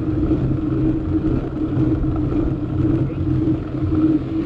Thank you.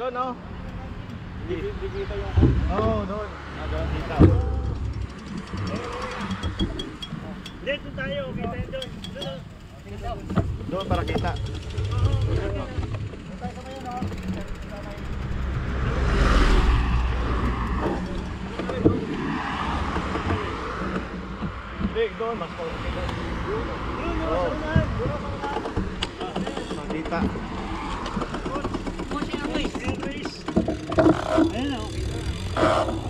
Doon oh. Hindi kita yung oh, doon. Ah, doon kita. Dito tayo, kita doon. Oh. Doon para kita. Big doon, mas kaunti doon. Doon, doon, doon. Doon, doon, doon. Doon, doon, doon. I don't know.